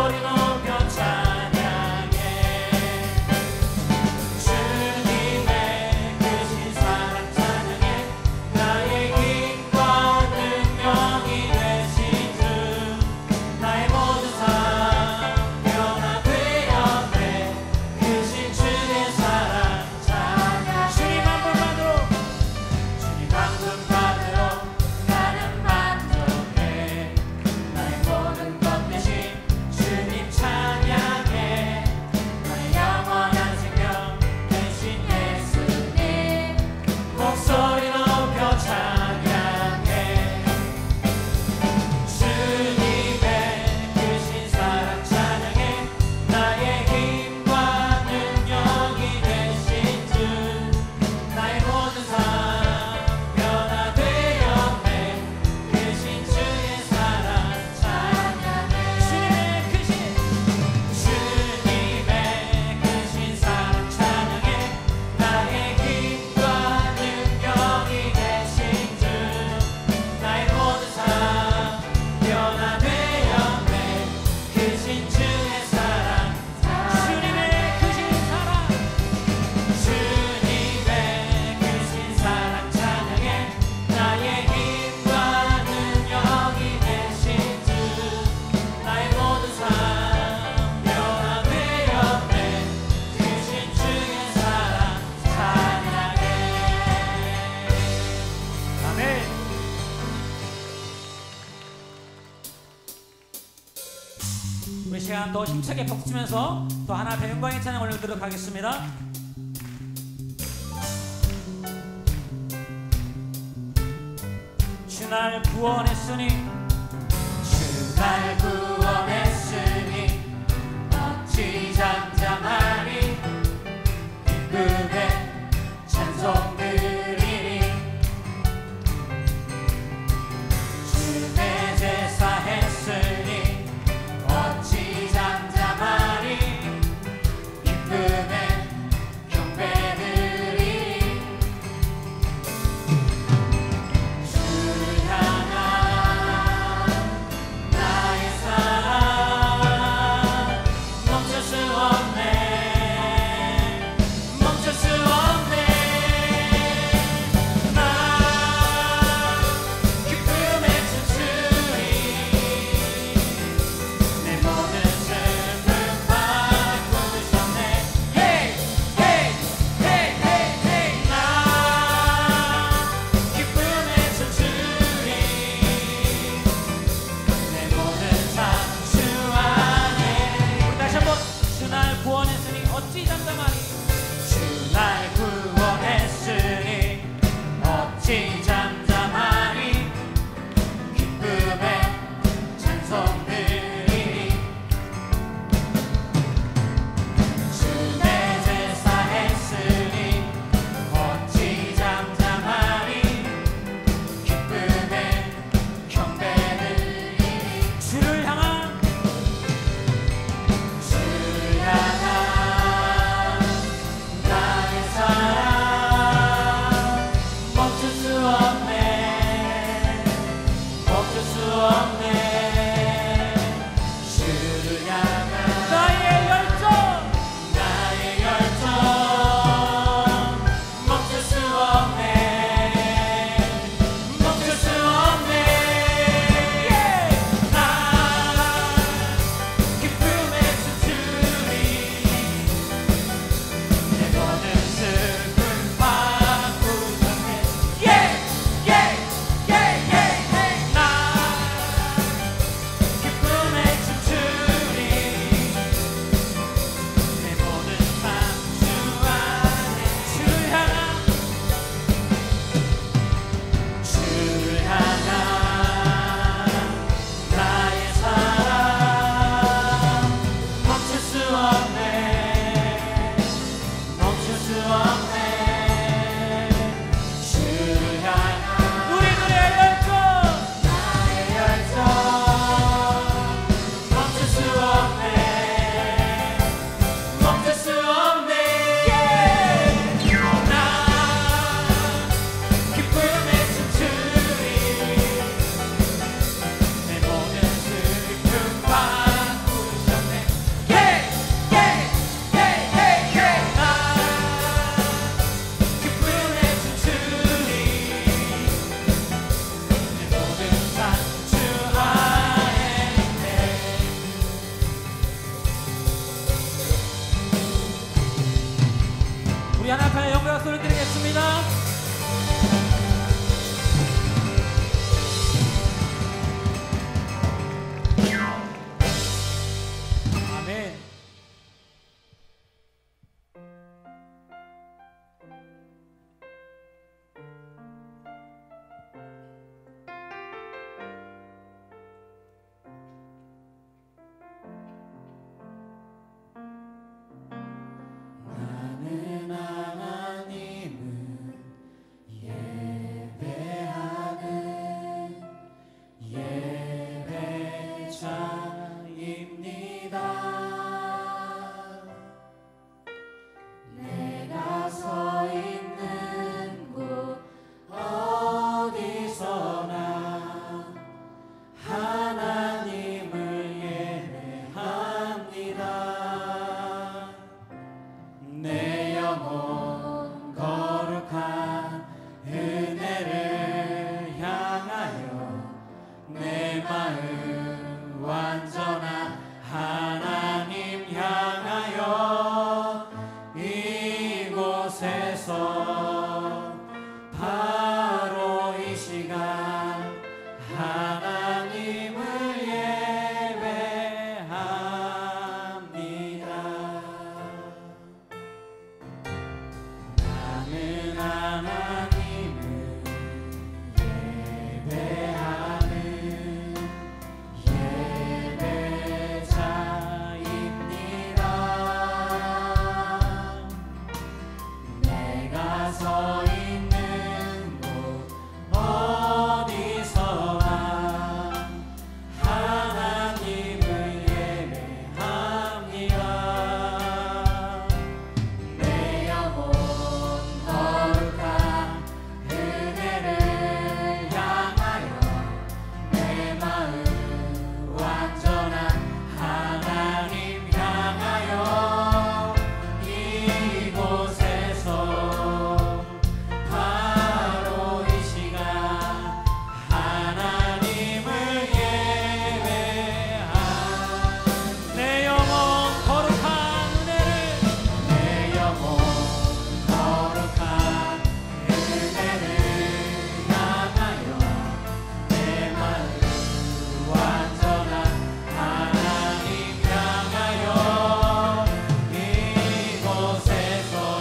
어린 옹변찬 위한 더 힘차게 박수치면서 또 하나 배영광의 찬양 올려드리도록 하겠습니다. 주날 구원했으니 주날 구원 연합하여 영광 소리 드리겠습니다. é forte.